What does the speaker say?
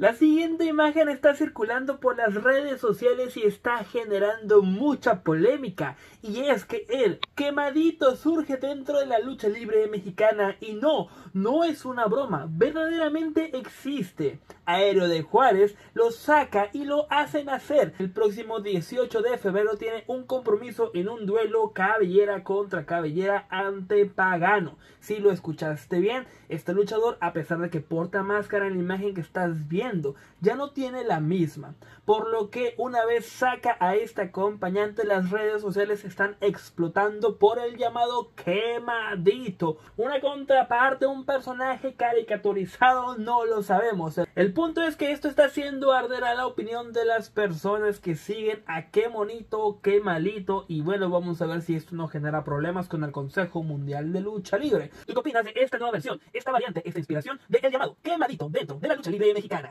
La siguiente imagen está circulando por las redes sociales y está generando mucha polémica. Y es que el quemadito surge dentro de la lucha libre mexicana y no, no es una broma, verdaderamente existe. Aéreo de Juárez lo saca y lo hace nacer. El próximo 18 de febrero tiene un compromiso en un duelo cabellera contra cabellera ante Pagano. Si lo escuchaste bien, este luchador, a pesar de que porta máscara en la imagen que estás viendo, ya no tiene la misma. Por lo que una vez saca a este acompañante, las redes sociales están explotando por el llamado quemadito. Una contraparte, un personaje caricaturizado, no lo sabemos. El punto es que esto está haciendo arder a la opinión de las personas que siguen a qué monito, qué malito. Y bueno, vamos a ver si esto no genera problemas con el Consejo Mundial de Lucha Libre. ¿Tú qué opinas de esta nueva versión, esta variante, esta inspiración de el llamado quemadito dentro de la lucha libre mexicana?